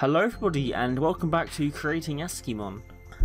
Hello everybody and welcome back to Creating Asciimon.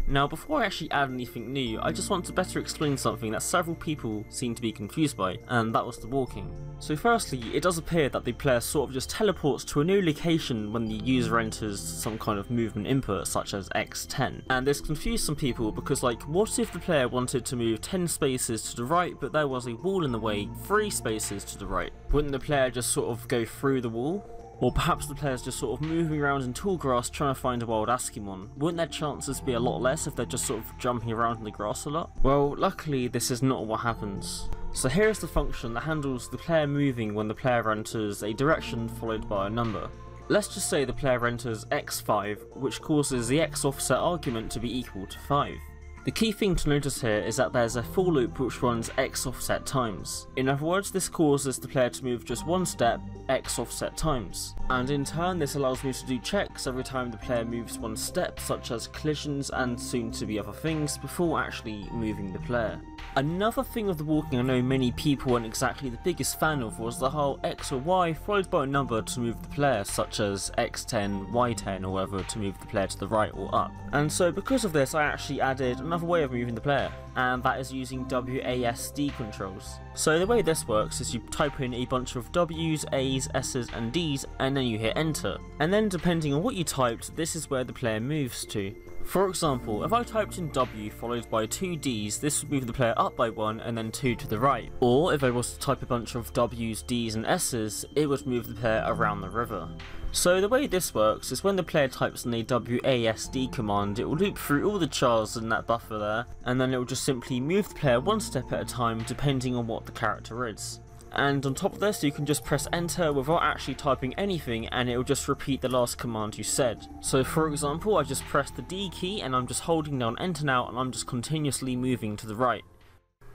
Now before I actually add anything new, I just want to better explain something that several people seem to be confused by, and that was the walking. So firstly, it does appear that the player sort of just teleports to a new location when the user enters some kind of movement input such as X10. And this confused some people because like, what if the player wanted to move 10 spaces to the right but there was a wall in the way 3 spaces to the right? Wouldn't the player just sort of go through the wall? Or perhaps the player's just sort of moving around in tall grass trying to find a wild Asciimon. Wouldn't their chances be a lot less if they're just sort of jumping around in the grass a lot? Well, luckily this is not what happens. So here is the function that handles the player moving when the player enters a direction followed by a number. Let's just say the player enters x5, which causes the x offset argument to be equal to 5. The key thing to notice here is that there's a for loop which runs x offset times. In other words, this causes the player to move just one step x offset times. And in turn, this allows me to do checks every time the player moves one step, such as collisions and soon to be other things, before actually moving the player. Another thing of the walking I know many people weren't exactly the biggest fan of was the whole X or Y followed by a number to move the player, such as X10, Y10 or whatever to move the player to the right or up. And so because of this I actually added another way of moving the player, and that is using WASD controls. So the way this works is you type in a bunch of W's, A's, S's and D's and then you hit enter. And then depending on what you typed, this is where the player moves to. For example, if I typed in W followed by two Ds, this would move the player up by one and then two to the right. Or if I was to type a bunch of Ws, Ds and S's, it would move the player around the river. So the way this works is when the player types in a WASD command, it will loop through all the chars in that buffer there, and then it will just simply move the player one step at a time depending on what the character is. And on top of this, you can just press enter without actually typing anything and it will just repeat the last command you said. So for example, I just press the D key and I'm just holding down enter now and I'm just continuously moving to the right.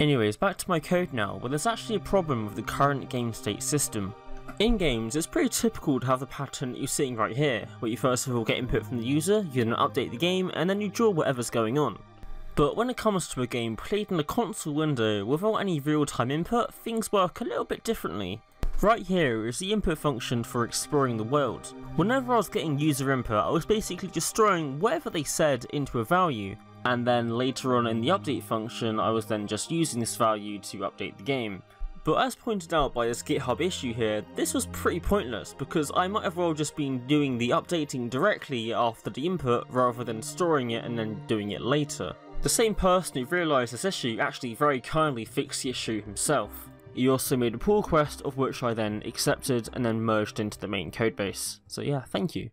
Anyways, back to my code now, but there's actually a problem with the current game state system. In games, it's pretty typical to have the pattern you're seeing right here, where you first of all get input from the user, you then update the game, and then you draw whatever's going on. But when it comes to a game played in the console window without any real-time input, things work a little bit differently. Right here is the input function for exploring the world. Whenever I was getting user input, I was basically just throwing whatever they said into a value, and then later on in the update function, I was then just using this value to update the game. But as pointed out by this GitHub issue here, this was pretty pointless because I might have well just been doing the updating directly after the input rather than storing it and then doing it later. The same person who realised this issue actually very kindly fixed the issue himself. He also made a pull request of which I then accepted and then merged into the main codebase. So yeah, thank you.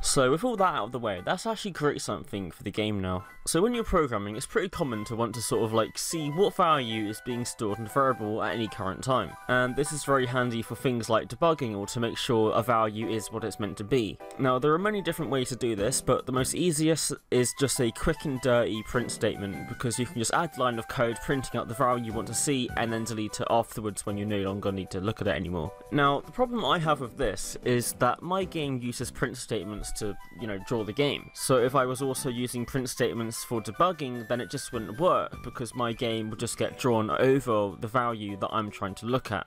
So with all that out of the way, let's actually create something for the game now. So when you're programming, it's pretty common to want to sort of like see what value is being stored in the variable at any current time. And this is very handy for things like debugging or to make sure a value is what it's meant to be. Now there are many different ways to do this, but the most easiest is just a quick and dirty print statement because you can just add a line of code printing out the value you want to see and then delete it afterwards when you no longer need to look at it anymore. Now the problem I have with this is that my game uses print statements to, you know, draw the game. So if I was also using print statements for debugging, then it just wouldn't work because my game would just get drawn over the value that I'm trying to look at.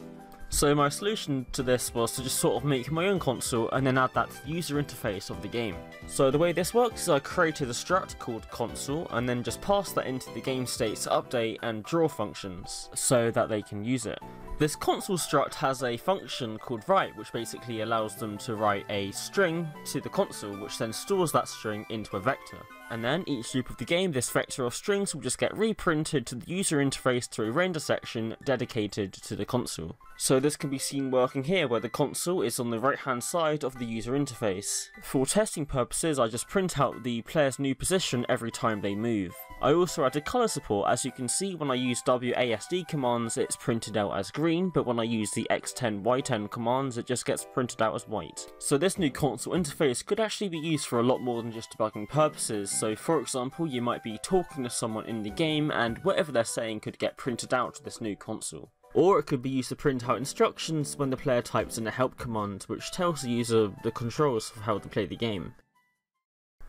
So my solution to this was to just sort of make my own console and then add that to the user interface of the game. So the way this works is I created a struct called console and then just pass that into the game state's update and draw functions so that they can use it. This console struct has a function called write which basically allows them to write a string to the console which then stores that string into a vector. And then each loop of the game, this vector of strings will just get reprinted to the user interface through a render section dedicated to the console. So this can be seen working here where the console is on the right hand side of the user interface. For testing purposes I just print out the player's new position every time they move. I also added colour support as you can see when I use WASD commands it's printed out as green but when I use the X10 Y10 commands it just gets printed out as white. So this new console interface could actually be used for a lot more than just debugging purposes so for example, you might be talking to someone in the game and whatever they're saying could get printed out to this new console. Or it could be used to print out instructions when the player types in a help command which tells the user the controls for how to play the game.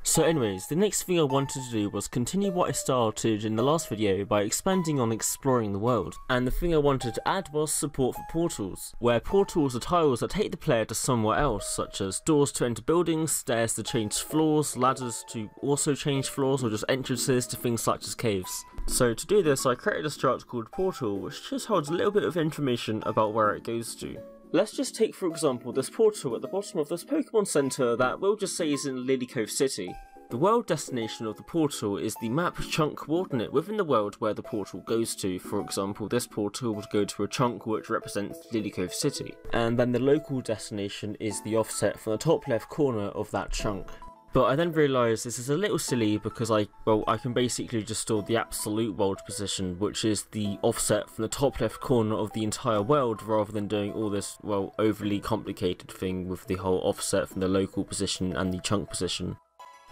So anyways, the next thing I wanted to do was continue what I started in the last video by expanding on exploring the world. And the thing I wanted to add was support for portals, where portals are tiles that take the player to somewhere else, such as doors to enter buildings, stairs to change floors, ladders to also change floors, or just entrances to things such as caves. So to do this I created a struct called Portal, which just holds a little bit of information about where it goes to. Let's just take for example this portal at the bottom of this Pokemon Center that we'll just say is in Lilycove City. The world destination of the portal is the map chunk coordinate within the world where the portal goes to. For example, this portal would go to a chunk which represents Lilycove City. And then the local destination is the offset from the top left corner of that chunk. But I then realised this is a little silly because I, well, I can basically just store the absolute world position, which is the offset from the top left corner of the entire world, rather than doing all this, well, overly complicated thing with the whole offset from the local position and the chunk position.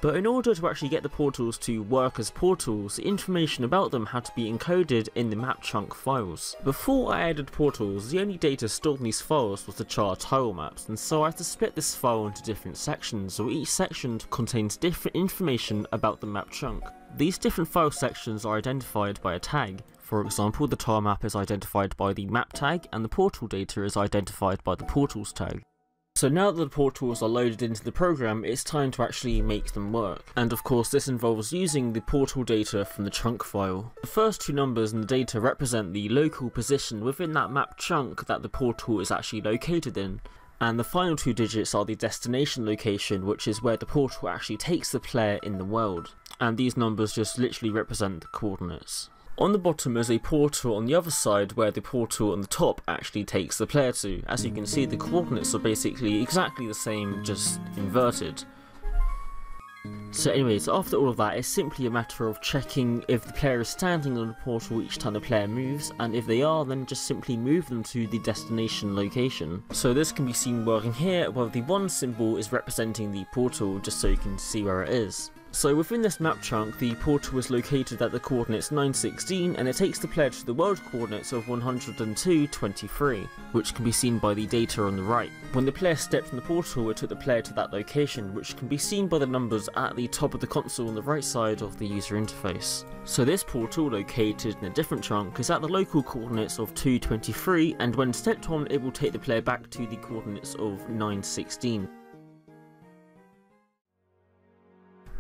But in order to actually get the portals to work as portals, information about them had to be encoded in the map chunk files. Before I added portals, the only data stored in these files was the char tile maps, and so I had to split this file into different sections, so each section contains different information about the map chunk. These different file sections are identified by a tag, for example, the tile map is identified by the map tag and the portal data is identified by the portals tag. So now that the portals are loaded into the program, it's time to actually make them work. And of course this involves using the portal data from the chunk file. The first two numbers in the data represent the local position within that map chunk that the portal is actually located in. And the final two digits are the destination location, which is where the portal actually takes the player in the world. And these numbers just literally represent the coordinates. On the bottom is a portal on the other side where the portal on the top actually takes the player to. As you can see the coordinates are basically exactly the same, just inverted. So anyways, after all of that, it's simply a matter of checking if the player is standing on the portal each time the player moves, and if they are, then just simply move them to the destination location. So this can be seen working here, where the one symbol is representing the portal, just so you can see where it is. So within this map chunk, the portal is located at the coordinates 916 and it takes the player to the world coordinates of 102.23, which can be seen by the data on the right. When the player stepped from the portal, it took the player to that location, which can be seen by the numbers at the top of the console on the right side of the user interface. So this portal, located in a different chunk, is at the local coordinates of 223 and when stepped on it will take the player back to the coordinates of 916.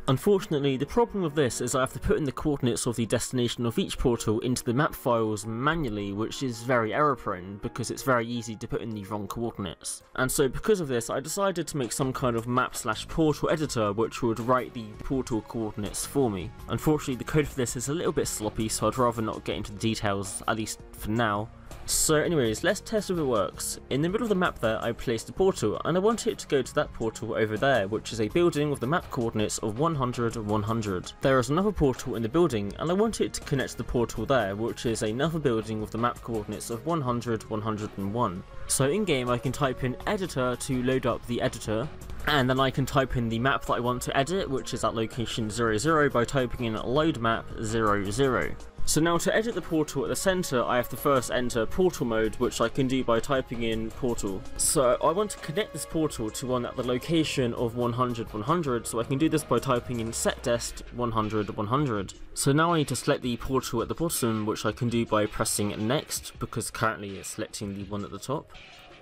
Unfortunately, the problem with this is I have to put in the coordinates of the destination of each portal into the map files manually, which is very error prone because it's very easy to put in the wrong coordinates. And so because of this, I decided to make some kind of map slash portal editor which would write the portal coordinates for me. Unfortunately, the code for this is a little bit sloppy, so I'd rather not get into the details, at least for now. So anyways, let's test if it works. In the middle of the map there, I placed a portal, and I want it to go to that portal over there, which is a building with the map coordinates of 100 100. There is another portal in the building, and I want it to connect to the portal there, which is another building with the map coordinates of 100 101. So in game I can type in editor to load up the editor, and then I can type in the map that I want to edit, which is at location 00 by typing in load map 00. So now to edit the portal at the center, I have to first enter portal mode, which I can do by typing in portal. So I want to connect this portal to one at the location of 100 100, so I can do this by typing in set dest 100 100. So now I need to select the portal at the bottom, which I can do by pressing next, because currently it's selecting the one at the top.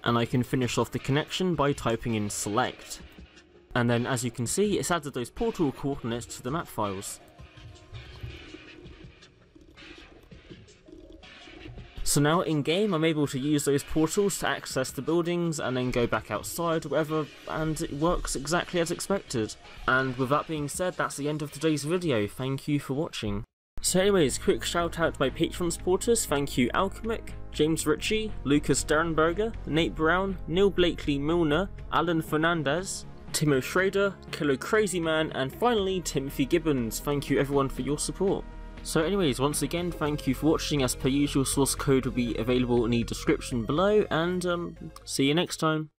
And I can finish off the connection by typing in select. And then as you can see, it's added those portal coordinates to the map files. So now in game I'm able to use those portals to access the buildings and then go back outside or whatever and it works exactly as expected. And with that being said that's the end of today's video, thank you for watching. So anyways, quick shout out to my Patreon supporters, thank you Alchemic, James Ritchie, Lucas Sternberger, Nate Brown, Neil Blakely Milner, Alan Fernandez, Timo Schrader, Killer Crazy Man, and finally Timothy Gibbons. Thank you everyone for your support. So anyways, once again, thank you for watching. As per usual, source code will be available in the description below, and um, see you next time.